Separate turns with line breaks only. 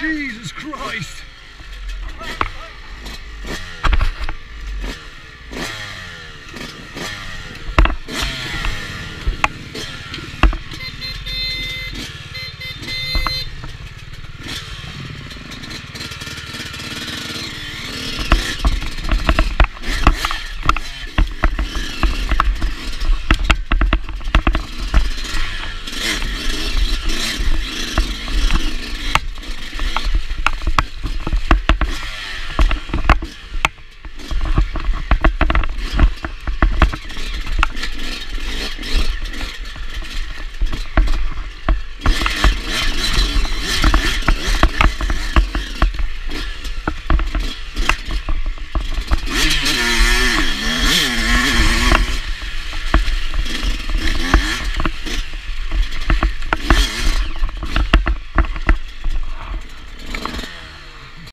Jesus Christ!